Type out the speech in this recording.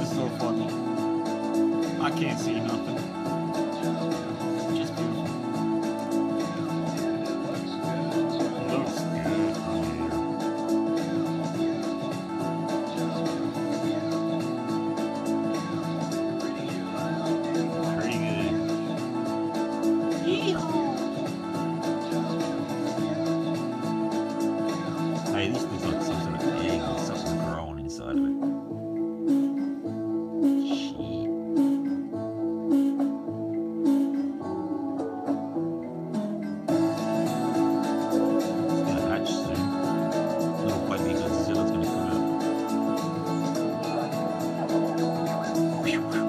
much. Is so funny? I can't see nothing. Just beautiful. Looks good here. Pretty good. Yeehaw! Hey, these Pew, pew.